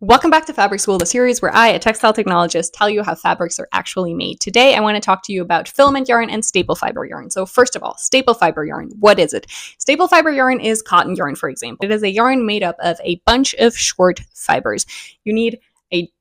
Welcome back to Fabric School, the series where I, a textile technologist, tell you how fabrics are actually made. Today, I want to talk to you about filament yarn and staple fiber yarn. So, first of all, staple fiber yarn. What is it? Staple fiber yarn is cotton yarn, for example. It is a yarn made up of a bunch of short fibers. You need a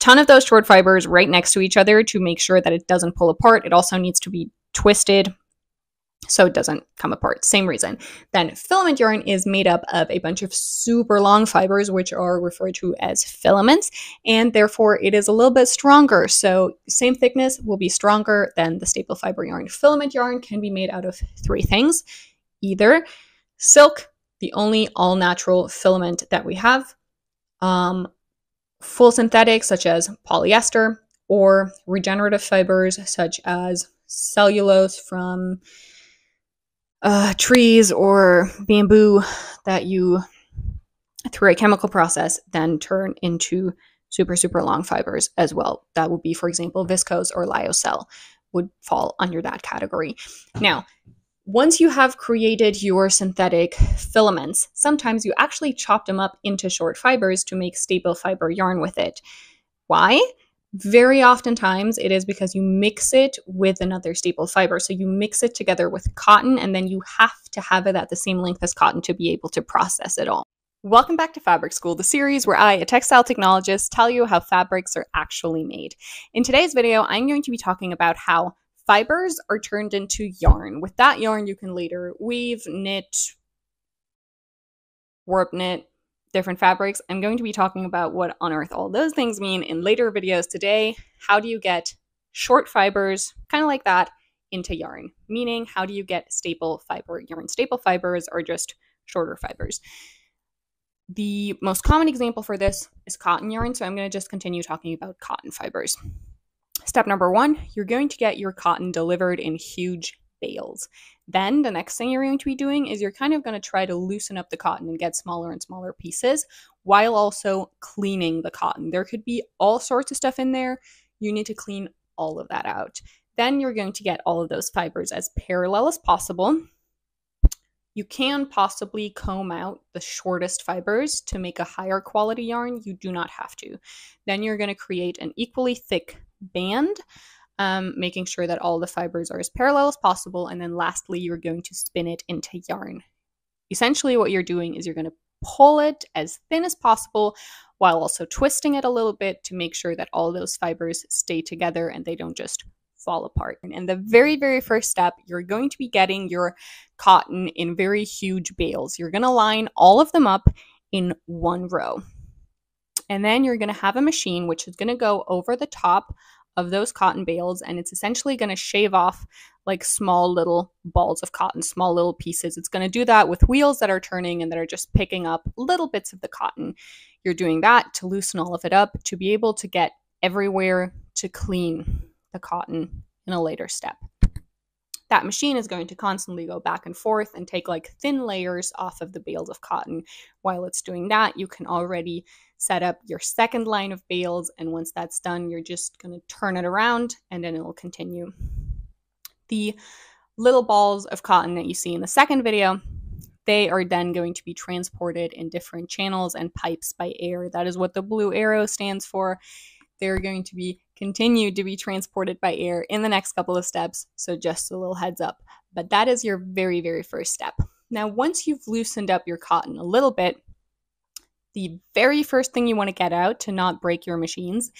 ton of those short fibers right next to each other to make sure that it doesn't pull apart. It also needs to be twisted so it doesn't come apart. Same reason. Then filament yarn is made up of a bunch of super long fibers, which are referred to as filaments, and therefore it is a little bit stronger. So same thickness will be stronger than the staple fiber yarn. Filament yarn can be made out of three things: either silk, the only all-natural filament that we have, um, full synthetics such as polyester, or regenerative fibers such as cellulose from uh, trees or bamboo that you, through a chemical process, then turn into super, super long fibers as well. That would be, for example, viscose or lyocell would fall under that category. Now, once you have created your synthetic filaments, sometimes you actually chop them up into short fibers to make staple fiber yarn with it. Why? Very oftentimes, it is because you mix it with another staple fiber. So you mix it together with cotton, and then you have to have it at the same length as cotton to be able to process it all. Welcome back to Fabric School, the series where I, a textile technologist, tell you how fabrics are actually made. In today's video, I'm going to be talking about how fibers are turned into yarn. With that yarn, you can later weave, knit, warp knit, different fabrics. I'm going to be talking about what on earth all those things mean in later videos today. How do you get short fibers, kind of like that, into yarn? Meaning, how do you get staple fiber yarn? Staple fibers are just shorter fibers. The most common example for this is cotton yarn, so I'm going to just continue talking about cotton fibers. Step number one, you're going to get your cotton delivered in huge bales. Then the next thing you're going to be doing is you're kind of going to try to loosen up the cotton and get smaller and smaller pieces while also cleaning the cotton. There could be all sorts of stuff in there. You need to clean all of that out. Then you're going to get all of those fibers as parallel as possible. You can possibly comb out the shortest fibers to make a higher quality yarn. You do not have to. Then you're going to create an equally thick band um, making sure that all the fibers are as parallel as possible. And then lastly, you're going to spin it into yarn. Essentially, what you're doing is you're going to pull it as thin as possible while also twisting it a little bit to make sure that all those fibers stay together and they don't just fall apart. And the very, very first step, you're going to be getting your cotton in very huge bales. You're going to line all of them up in one row. And then you're going to have a machine which is going to go over the top of those cotton bales and it's essentially going to shave off like small little balls of cotton, small little pieces. It's going to do that with wheels that are turning and that are just picking up little bits of the cotton. You're doing that to loosen all of it up to be able to get everywhere to clean the cotton in a later step. That machine is going to constantly go back and forth and take like thin layers off of the bales of cotton. While it's doing that, you can already set up your second line of bales. And once that's done, you're just going to turn it around and then it will continue. The little balls of cotton that you see in the second video, they are then going to be transported in different channels and pipes by air. That is what the blue arrow stands for. They're going to be continued to be transported by air in the next couple of steps. So just a little heads up. But that is your very, very first step. Now, once you've loosened up your cotton a little bit, the very first thing you want to get out to not break your machines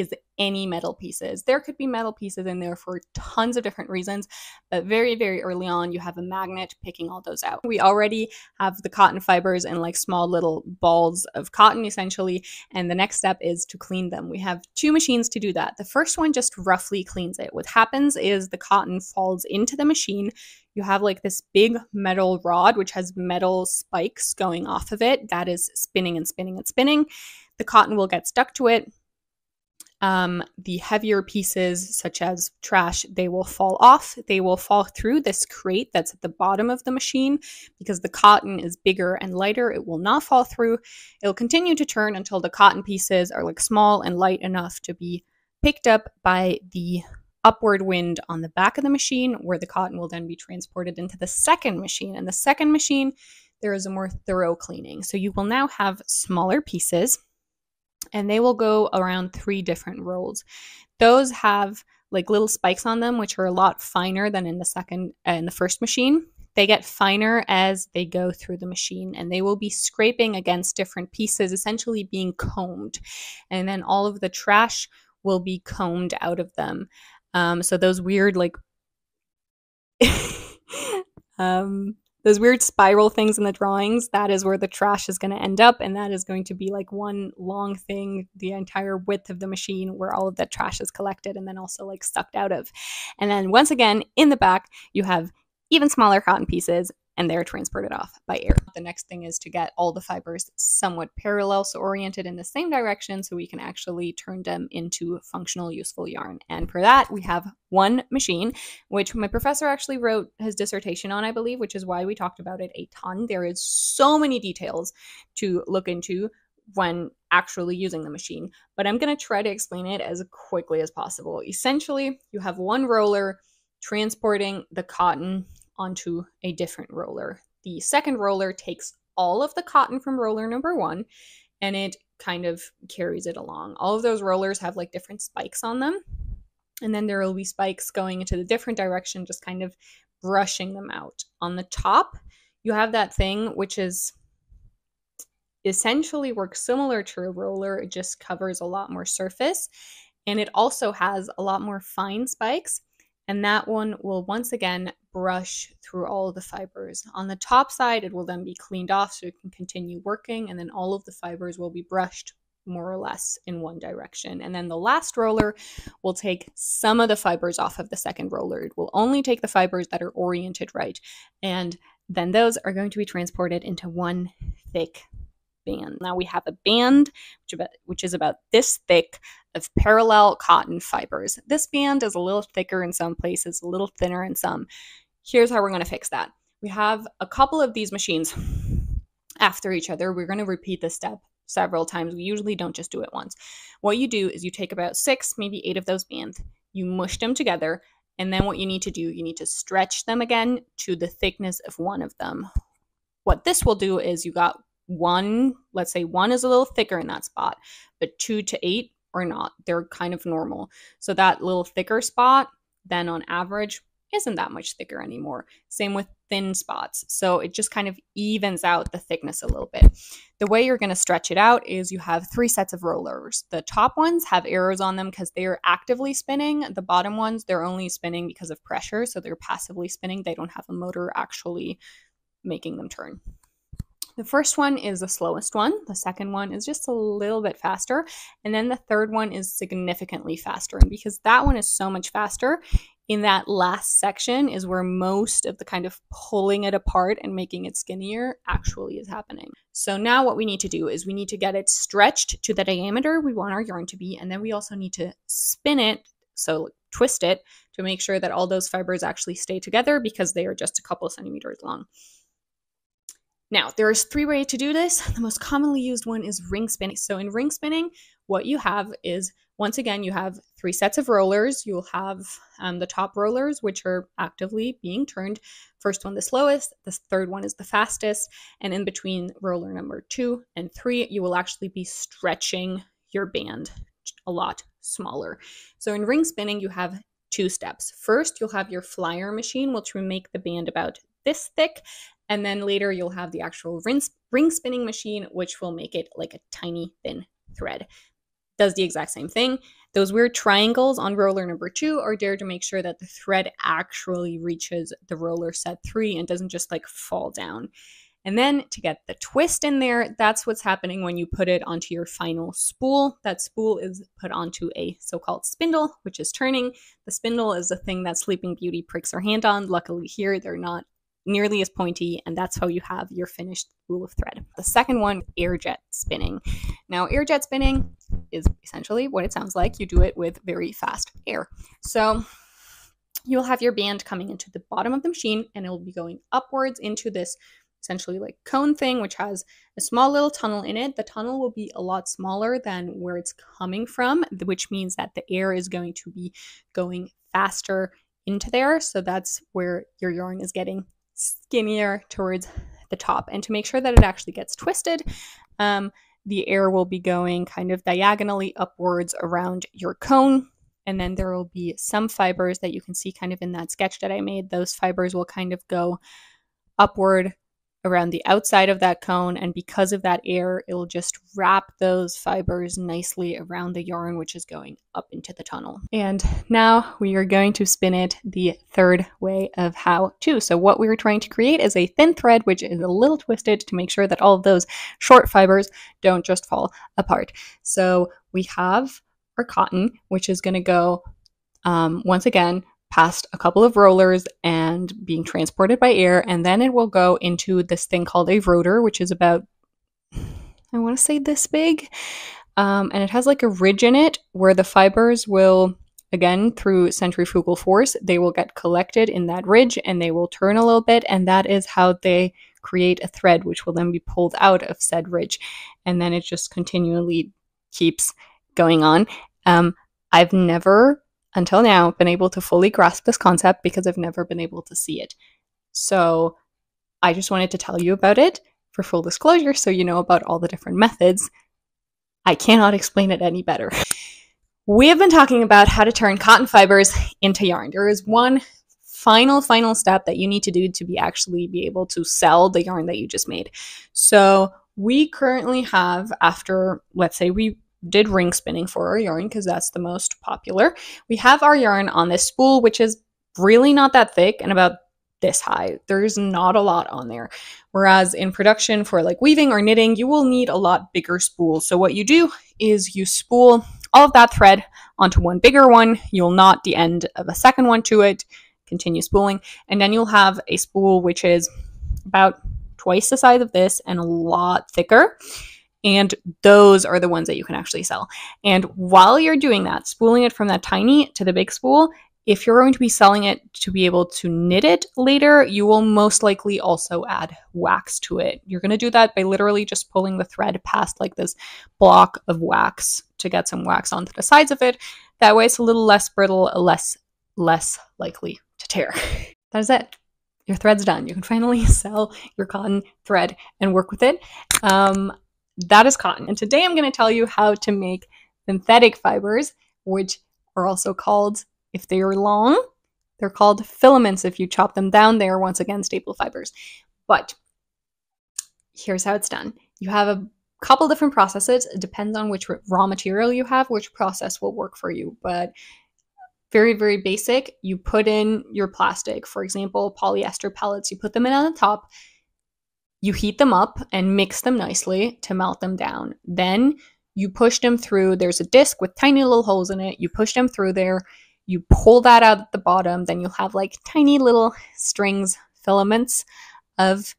is any metal pieces. There could be metal pieces in there for tons of different reasons, but very, very early on, you have a magnet picking all those out. We already have the cotton fibers and like small little balls of cotton essentially, and the next step is to clean them. We have two machines to do that. The first one just roughly cleans it. What happens is the cotton falls into the machine. You have like this big metal rod, which has metal spikes going off of it that is spinning and spinning and spinning. The cotton will get stuck to it um, the heavier pieces, such as trash, they will fall off. They will fall through this crate that's at the bottom of the machine because the cotton is bigger and lighter. It will not fall through. It'll continue to turn until the cotton pieces are like small and light enough to be picked up by the upward wind on the back of the machine, where the cotton will then be transported into the second machine. And the second machine, there is a more thorough cleaning. So you will now have smaller pieces and they will go around three different rolls. Those have like little spikes on them, which are a lot finer than in the second uh, in the first machine. They get finer as they go through the machine and they will be scraping against different pieces, essentially being combed. And then all of the trash will be combed out of them. Um, so those weird, like, um, those weird spiral things in the drawings, that is where the trash is going to end up. And that is going to be like one long thing, the entire width of the machine where all of that trash is collected and then also like sucked out of. And then once again, in the back, you have even smaller cotton pieces and they're transported off by air. The next thing is to get all the fibers somewhat parallel, so oriented in the same direction so we can actually turn them into functional, useful yarn. And for that, we have one machine, which my professor actually wrote his dissertation on, I believe, which is why we talked about it a ton. There is so many details to look into when actually using the machine, but I'm going to try to explain it as quickly as possible. Essentially, you have one roller transporting the cotton onto a different roller. The second roller takes all of the cotton from roller number one and it kind of carries it along. All of those rollers have like different spikes on them. And then there will be spikes going into the different direction, just kind of brushing them out. On the top, you have that thing which is essentially works similar to a roller, it just covers a lot more surface. And it also has a lot more fine spikes and that one will once again brush through all of the fibers. On the top side, it will then be cleaned off so it can continue working, and then all of the fibers will be brushed more or less in one direction. And then the last roller will take some of the fibers off of the second roller. It will only take the fibers that are oriented right, and then those are going to be transported into one thick band. Now we have a band which, about, which is about this thick of parallel cotton fibers. This band is a little thicker in some places, a little thinner in some. Here's how we're going to fix that. We have a couple of these machines after each other. We're going to repeat this step several times. We usually don't just do it once. What you do is you take about six, maybe eight of those bands, you mush them together, and then what you need to do, you need to stretch them again to the thickness of one of them. What this will do is you got one, let's say one is a little thicker in that spot, but two to eight are not. They're kind of normal. So that little thicker spot, then on average, isn't that much thicker anymore. Same with thin spots. So it just kind of evens out the thickness a little bit. The way you're going to stretch it out is you have three sets of rollers. The top ones have arrows on them because they are actively spinning. The bottom ones, they're only spinning because of pressure. So they're passively spinning. They don't have a motor actually making them turn. The first one is the slowest one. The second one is just a little bit faster. And then the third one is significantly faster. And because that one is so much faster, in that last section is where most of the kind of pulling it apart and making it skinnier actually is happening. So now what we need to do is we need to get it stretched to the diameter we want our yarn to be, and then we also need to spin it, so twist it, to make sure that all those fibers actually stay together because they are just a couple centimeters long. Now, there's three ways to do this. The most commonly used one is ring spinning. So in ring spinning, what you have is, once again, you have three sets of rollers. You'll have um, the top rollers, which are actively being turned. First one the slowest, the third one is the fastest, and in between roller number two and three, you will actually be stretching your band a lot smaller. So in ring spinning, you have two steps. First, you'll have your flyer machine, which will make the band about this thick, and then later you'll have the actual ring, spinning machine, which will make it like a tiny thin thread. Does the exact same thing. Those weird triangles on roller number two are there to make sure that the thread actually reaches the roller set three and doesn't just like fall down. And then to get the twist in there, that's what's happening when you put it onto your final spool. That spool is put onto a so called spindle, which is turning. The spindle is the thing that Sleeping Beauty pricks her hand on. Luckily, here they're not nearly as pointy, and that's how you have your finished spool of thread. The second one, air jet spinning. Now, air jet spinning is essentially what it sounds like. You do it with very fast air. So you'll have your band coming into the bottom of the machine, and it will be going upwards into this essentially like cone thing, which has a small little tunnel in it. The tunnel will be a lot smaller than where it's coming from, which means that the air is going to be going faster into there. So that's where your yarn is getting skinnier towards the top. And to make sure that it actually gets twisted, um, the air will be going kind of diagonally upwards around your cone. And then there will be some fibers that you can see kind of in that sketch that I made. Those fibers will kind of go upward around the outside of that cone. And because of that air, it will just wrap those fibers nicely around the yarn, which is going up into the tunnel. And now we are going to spin it the third way of how to. So what we are trying to create is a thin thread, which is a little twisted to make sure that all of those short fibers don't just fall apart. So we have our cotton, which is going to go um, once again past a couple of rollers and being transported by air, and then it will go into this thing called a rotor, which is about, I want to say this big. Um, and it has like a ridge in it where the fibers will, again, through centrifugal force, they will get collected in that ridge and they will turn a little bit, and that is how they create a thread, which will then be pulled out of said ridge. And then it just continually keeps going on. Um, I've never until now, been able to fully grasp this concept because I've never been able to see it. So I just wanted to tell you about it for full disclosure so you know about all the different methods. I cannot explain it any better. we have been talking about how to turn cotton fibers into yarn. There is one final final step that you need to do to be actually be able to sell the yarn that you just made. So, we currently have after let's say we did ring spinning for our yarn because that's the most popular. We have our yarn on this spool, which is really not that thick and about this high. There's not a lot on there. Whereas in production for like weaving or knitting, you will need a lot bigger spools. So what you do is you spool all of that thread onto one bigger one. You'll knot the end of a second one to it, continue spooling, and then you'll have a spool which is about twice the size of this and a lot thicker and those are the ones that you can actually sell. And while you're doing that, spooling it from that tiny to the big spool, if you're going to be selling it to be able to knit it later, you will most likely also add wax to it. You're going to do that by literally just pulling the thread past like this block of wax to get some wax onto the sides of it. That way it's a little less brittle, less less likely to tear. that is it. Your thread's done. You can finally sell your cotton thread and work with it. Um, that is cotton. And today I'm going to tell you how to make synthetic fibers, which are also called, if they are long, they're called filaments. If you chop them down, they are once again staple fibers. But here's how it's done you have a couple different processes. It depends on which raw material you have, which process will work for you. But very, very basic. You put in your plastic, for example, polyester pellets, you put them in on the top you heat them up and mix them nicely to melt them down. Then you push them through. There's a disc with tiny little holes in it. You push them through there. You pull that out at the bottom. Then you'll have like tiny little strings, filaments of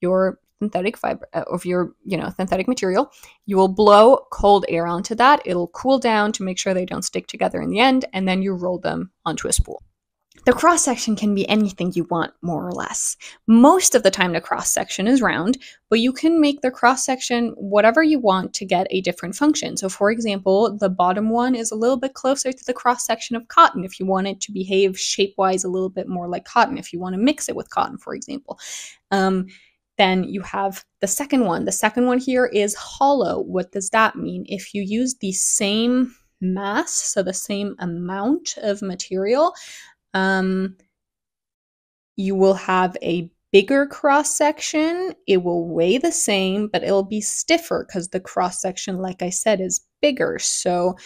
your synthetic fiber uh, of your you know synthetic material you will blow cold air onto that it'll cool down to make sure they don't stick together in the end and then you roll them onto a spool the cross section can be anything you want, more or less. Most of the time, the cross section is round, but you can make the cross section whatever you want to get a different function. So, for example, the bottom one is a little bit closer to the cross section of cotton if you want it to behave shape wise a little bit more like cotton, if you want to mix it with cotton, for example. Um, then you have the second one. The second one here is hollow. What does that mean? If you use the same mass, so the same amount of material, um, you will have a bigger cross section. It will weigh the same, but it'll be stiffer because the cross section, like I said, is bigger. So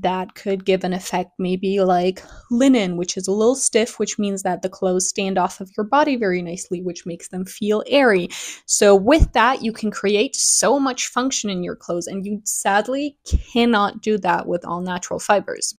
that could give an effect maybe like linen, which is a little stiff, which means that the clothes stand off of your body very nicely, which makes them feel airy. So, with that, you can create so much function in your clothes, and you sadly cannot do that with all natural fibers.